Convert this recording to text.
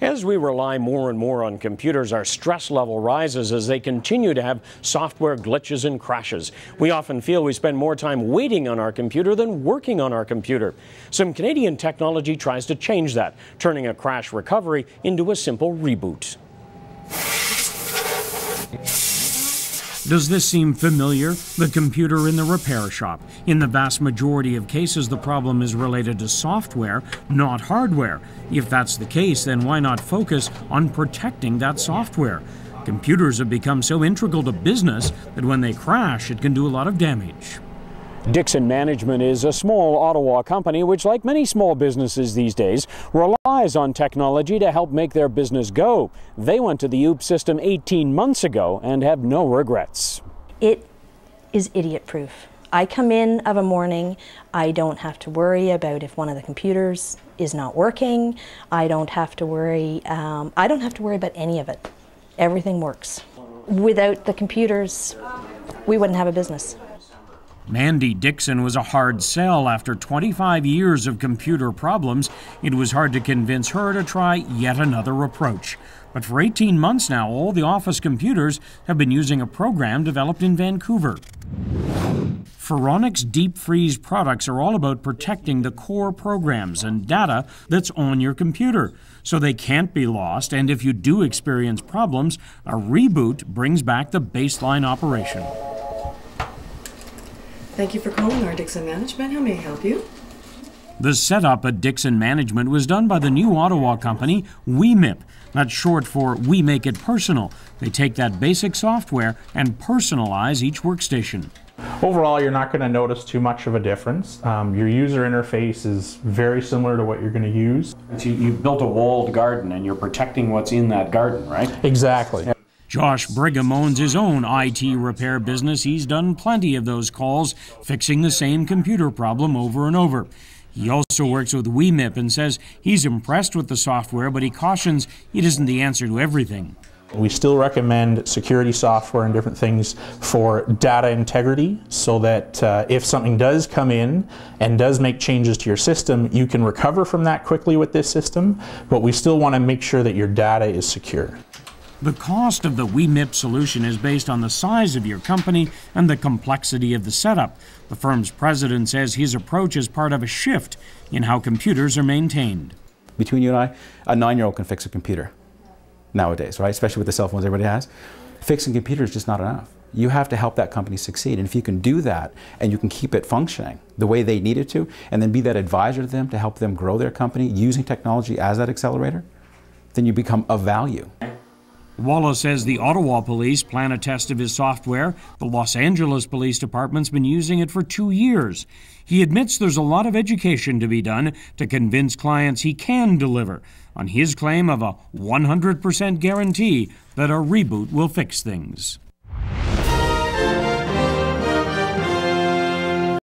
As we rely more and more on computers, our stress level rises as they continue to have software glitches and crashes. We often feel we spend more time waiting on our computer than working on our computer. Some Canadian technology tries to change that, turning a crash recovery into a simple reboot. Does this seem familiar? The computer in the repair shop. In the vast majority of cases, the problem is related to software, not hardware. If that's the case, then why not focus on protecting that software? Computers have become so integral to business that when they crash, it can do a lot of damage. Dixon Management is a small Ottawa company which, like many small businesses these days, relies on technology to help make their business go. They went to the OOP system 18 months ago and have no regrets. It is idiot proof. I come in of a morning, I don't have to worry about if one of the computers is not working. I don't have to worry. Um, I don't have to worry about any of it. Everything works. Without the computers, we wouldn't have a business. Mandy Dixon was a hard sell after 25 years of computer problems. It was hard to convince her to try yet another approach. But for 18 months now, all the office computers have been using a program developed in Vancouver. Faronics Deep Freeze products are all about protecting the core programs and data that's on your computer so they can't be lost, and if you do experience problems, a reboot brings back the baseline operation. Thank you for calling our Dixon Management. How may I help you? The setup at Dixon Management was done by the new Ottawa company, WeMip. That's short for We Make It Personal. They take that basic software and personalize each workstation. Overall, you're not going to notice too much of a difference. Um, your user interface is very similar to what you're going to use. So you built a walled garden and you're protecting what's in that garden, right? Exactly. Josh Brigham owns his own IT repair business. He's done plenty of those calls, fixing the same computer problem over and over. He also works with WeMip and says he's impressed with the software, but he cautions it isn't the answer to everything. We still recommend security software and different things for data integrity so that uh, if something does come in and does make changes to your system, you can recover from that quickly with this system, but we still want to make sure that your data is secure. The cost of the WeMip solution is based on the size of your company and the complexity of the setup. The firm's president says his approach is part of a shift in how computers are maintained. Between you and I, a nine-year-old can fix a computer nowadays, right? Especially with the cell phones everybody has. Fixing computers is just not enough. You have to help that company succeed. And if you can do that and you can keep it functioning the way they need it to, and then be that advisor to them to help them grow their company using technology as that accelerator, then you become of value. Wallace says the Ottawa police plan a test of his software. The Los Angeles Police Department's been using it for two years. He admits there's a lot of education to be done to convince clients he can deliver on his claim of a 100% guarantee that a reboot will fix things.